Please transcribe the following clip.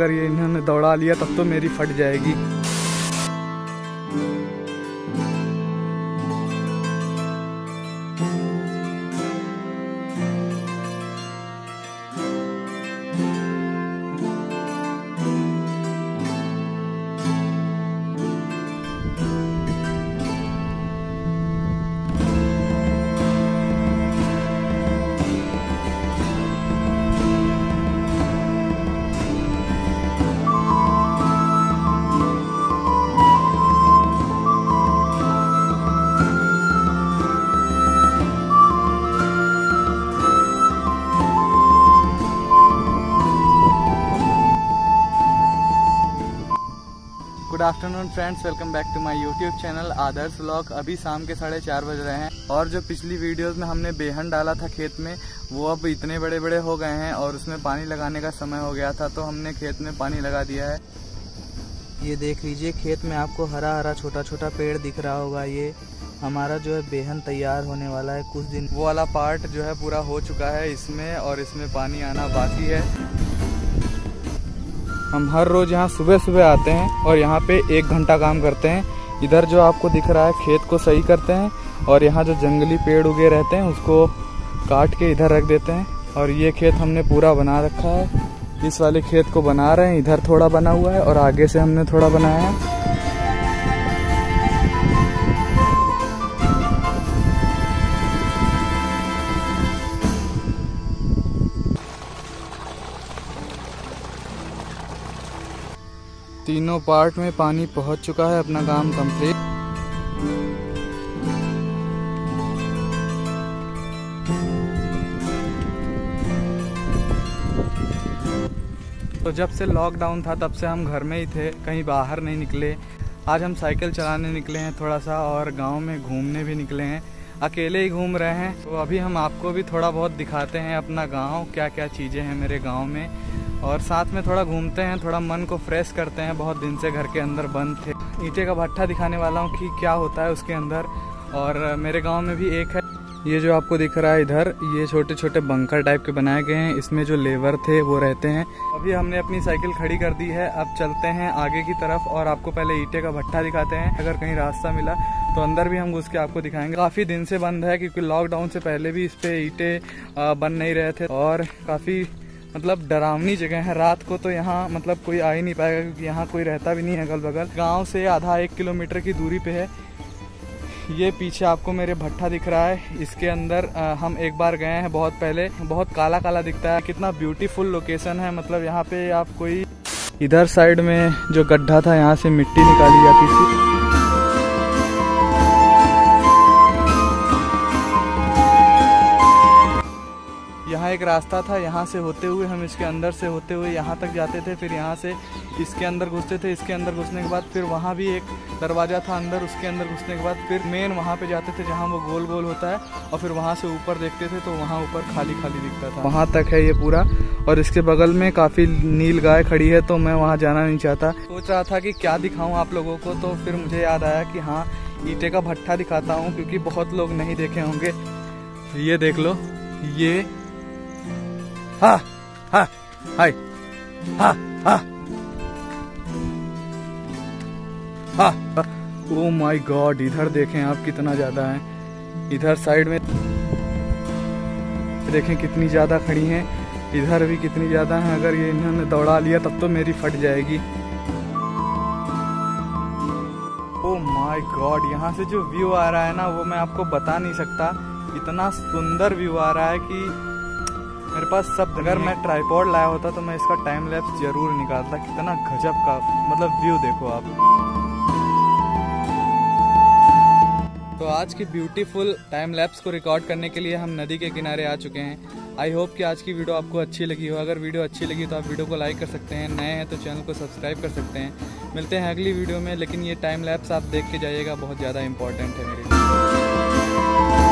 अगर ये इन्होंने दौड़ा लिया तब तो मेरी फट जाएगी। Good afternoon friends welcome back to my YouTube channel Adarsh vlog अभी शाम के साढ़े चार बज रहे हैं और जो पिछली वीडियोस में हमने बेहन डाला था खेत में, वो अब इतने बड़े बड़े हो गए हैं और उसमें पानी लगाने का समय हो गया था तो हमने खेत में पानी लगा दिया है। ये देख लीजिए, खेत में आपको हरा हरा छोटा छोटा पेड़ दिख रहा होगा। ये हमारा जो है बेहन तैयार होने वाला है कुछ दिन। वो वाला पार्ट जो है पूरा हो चुका है इसमें और इसमें पानी आना बाकी है। हम हर रोज यहाँ सुबह सुबह आते हैं और यहाँ पे एक घंटा काम करते हैं। इधर जो आपको दिख रहा है, खेत को सही करते हैं और यहाँ जो जंगली पेड़ उगे रहते हैं, उसको काट के इधर रख देते हैं। और ये खेत हमने पूरा बना रखा है। इस वाले खेत को बना रहे हैं। इधर थोड़ा बना हुआ है और आगे से हमने थोड़ा बनाया है। तीनों पार्ट में पानी पहुँच चुका है, अपना काम कंप्लीट तो जब से लॉकडाउन था, तब से हम घर में ही थे, कहीं बाहर नहीं निकले। आज हम साइकिल चलाने निकले हैं थोड़ा सा और गाँव में घूमने भी निकले हैं। अकेले ही घूम रहे हैं तो अभी हम आपको भी थोड़ा बहुत दिखाते हैं अपना गाँव क्या क्या चीज़ें हैं मेरे गाँव में। और साथ में थोड़ा घूमते हैं, थोड़ा मन को फ्रेश करते हैं, बहुत दिन से घर के अंदर बंद थे। ईंटे का भट्ठा दिखाने वाला हूँ कि क्या होता है उसके अंदर। और मेरे गाँव में भी एक है। ये जो आपको दिख रहा है इधर, ये छोटे छोटे बंकर टाइप के बनाए गए हैं। इसमें जो लेबर थे, वो रहते हैं। अभी हमने अपनी साइकिल खड़ी कर दी है। अब चलते हैं आगे की तरफ़ और आपको पहले ईटे का भट्टा दिखाते हैं। अगर कहीं रास्ता मिला तो अंदर भी हम घुस के आपको दिखाएँगे। काफ़ी दिन से बंद है, क्योंकि लॉकडाउन से पहले भी इस पे ईटे बन नहीं रहे थे। और काफ़ी मतलब डरावनी जगह है। रात को तो यहाँ मतलब कोई आ ही नहीं पाएगा क्योंकि यहाँ कोई रहता भी नहीं है अगल बगल गाँव से आधा एक किलोमीटर की दूरी पे है। ये पीछे आपको मेरे भट्ठा दिख रहा है। इसके अंदर आ, हम एक बार गए हैं बहुत पहले। बहुत काला काला दिखता है। कितना ब्यूटीफुल लोकेशन है। मतलब यहाँ पे आप कोई इधर साइड में जो गड्ढा था यहाँ से मिट्टी निकाली जाती थी। यहाँ एक रास्ता था यहाँ से होते हुए हम इसके अंदर से होते हुए यहाँ तक जाते थे फिर यहाँ से इसके अंदर घुसते थे इसके अंदर घुसने के बाद फिर वहाँ भी एक दरवाज़ा था अंदर उसके अंदर घुसने के बाद फिर मेन वहाँ पे जाते थे जहाँ वो गोल गोल होता है और फिर वहाँ से ऊपर देखते थे तो वहाँ ऊपर खाली खाली दिखता था। वहाँ तक है ये पूरा और इसके बगल में काफ़ी नील गाय खड़ी है तो मैं वहाँ जाना नहीं चाहता। सोच रहा था कि क्या दिखाऊँ आप लोगों को तो फिर मुझे याद आया कि हाँ ईटे का भट्ठा दिखाता हूँ क्योंकि बहुत लोग नहीं देखे होंगे। ये देख लो ये हा हा, हाय। हा हा। हा ओ माय गॉड इधर देखें आप कितना ज़्यादा है। इधर साइड में देखें कितनी ज़्यादा खड़ी हैं। इधर भी कितनी ज़्यादा है। अगर ये इन्होंने दौड़ा लिया, तब तो मेरी फट जाएगी। ओ माय गॉड यहाँ से जो व्यू आ रहा है ना, वो मैं आपको बता नहीं सकता। इतना सुंदर व्यू आ रहा है कि मेरे पास सब अगर मैं ट्राईपॉड लाया होता तो मैं इसका टाइम लैप्स ज़रूर निकालता। कितना गजब का मतलब व्यू देखो आप। तो आज की ब्यूटीफुल टाइम लैप्स को रिकॉर्ड करने के लिए हम नदी के किनारे आ चुके हैं। आई होप कि आज की वीडियो आपको अच्छी लगी हो। अगर वीडियो अच्छी लगी तो आप वीडियो को लाइक कर सकते हैं। नए हैं तो चैनल को सब्सक्राइब कर सकते हैं। मिलते हैं अगली वीडियो में, लेकिन ये टाइम लैप्स आप देख के जाइएगा। बहुत ज़्यादा इंपॉर्टेंट है मेरे लिए।